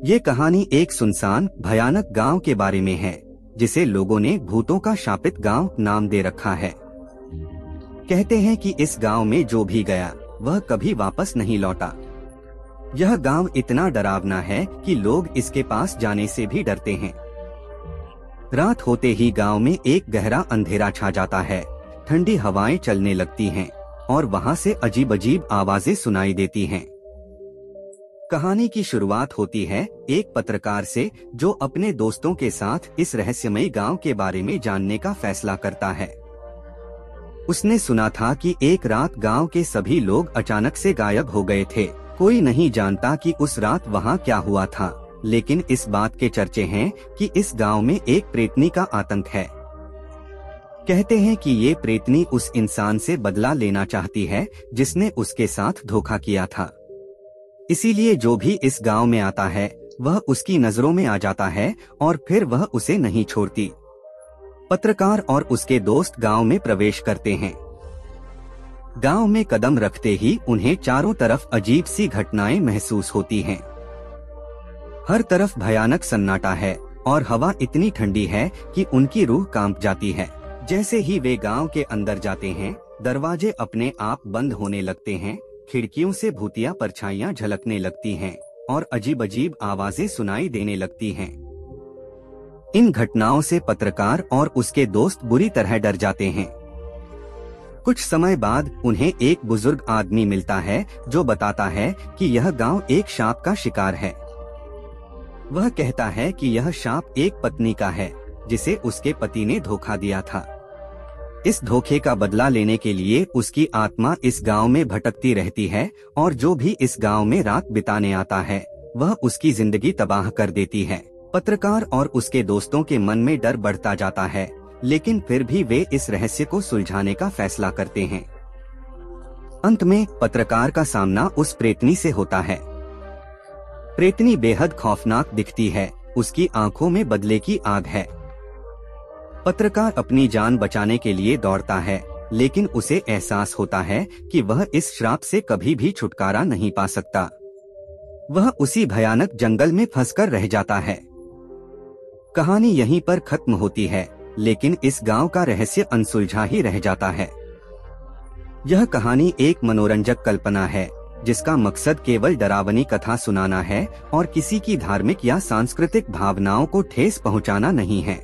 ये कहानी एक सुनसान, भयानक गाँव के बारे में है, जिसे लोगों ने भूतों का शापित गाँव नाम दे रखा है। कहते हैं कि इस गाँव में जो भी गया, वह कभी वापस नहीं लौटा। यह गाँव इतना डरावना है कि लोग इसके पास जाने से भी डरते हैं। रात होते ही गाँव में एक गहरा अंधेरा छा जाता है, ठंडी हवाएँ चलने लगती हैं, और वहाँ से अजीब अजीब आवाज़ें सुनाई देती हैं। कहानी की शुरुआत होती है एक पत्रकार से, जो अपने दोस्तों के साथ इस रहस्यमयी गाँव के बारे में जानने का फैसला करता है। उसने सुना था कि एक रात गाँव के सभी लोग अचानक से गायब हो गए थे। कोई नहीं जानता कि उस रात वहाँ क्या हुआ था, लेकिन इस बात के चर्चे हैं कि इस गाँव में एक प्रेतनी का आतंक है। कहते हैं कि ये प्रेतनी उस इंसान से बदला लेना चाहती है, जिसने उसके साथ धोखा किया था। इसीलिए जो भी इस गाँव में आता है, वह उसकी नज़रों में आ जाता है और फिर वह उसे नहीं छोड़ती। पत्रकार और उसके दोस्त गाँव में प्रवेश करते हैं। गाँव में कदम रखते ही उन्हें चारों तरफ़ अजीब सी घटनाएँ महसूस होती हैं। हर तरफ़ भयानक सन्नाटा है और हवा इतनी ठंडी है कि उनकी रूह काँप जाती है। जैसे ही वे गाँव के अंदर जाते हैं, दरवाजे अपने आप बंद होने लगते हैं खिड़कियों से भूतिया परछाइयाँ झलकने लगती हैं और अजीब अजीब आवाज़ें सुनाई देने लगती हैं। इन घटनाओं से पत्रकार और उसके दोस्त बुरी तरह डर जाते हैं। कुछ समय बाद उन्हें एक बुज़ुर्ग आदमी मिलता है, जो बताता है कि यह गाँव एक सांप का शिकार है। वह कहता है कि यह सांप एक पत्नी का है, जिसे उसके पति ने धोखा दिया था। इस धोखे का बदला लेने के लिए उसकी आत्मा इस गाँव में भटकती रहती है, और जो भी इस गाँव में रात बिताने आता है, वह उसकी ज़िंदगी तबाह कर देती है। पत्रकार और उसके दोस्तों के मन में डर बढ़ता जाता है, लेकिन फिर भी वे इस रहस्य को सुलझाने का फैसला करते हैं। अंत में, पत्रकार का सामना उस प्रेतनी से होता है। प्रेतनी बेहद खौफनाक दिखती है, उसकी आँखों में बदले की आग है। पत्रकार अपनी जान बचाने के लिए दौड़ता है, लेकिन उसे एहसास होता है कि वह इस श्राप से कभी भी छुटकारा नहीं पा सकता। वह उसी भयानक जंगल में फंसकर रह जाता है। कहानी यहीं पर खत्म होती है, लेकिन इस गाँव का रहस्य अनसुलझा ही रह जाता है। यह कहानी एक मनोरंजक कल्पना है, जिसका मकसद केवल डरावनी कथा सुनाना है और किसी की धार्मिक या सांस्कृतिक भावनाओं को ठेस पहुंचाना नहीं है।